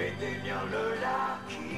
péter bien le lac.